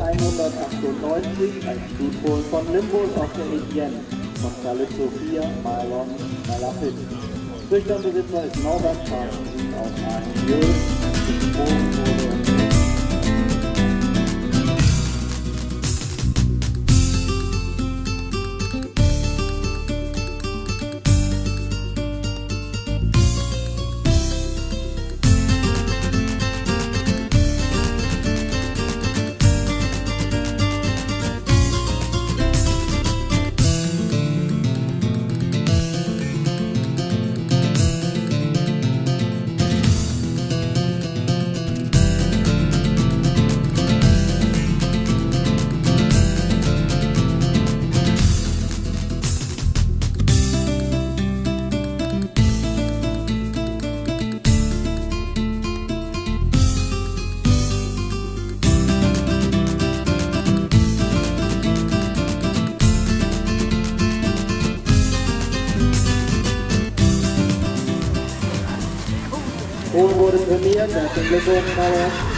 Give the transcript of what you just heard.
1998 ein Studpol von Limbos auf der Etienne von Calypso 4, Marlon Malapit. Züchternbesitzer ist Norbert Scharfen aus Arnjö. Uno voor de premier, dat to een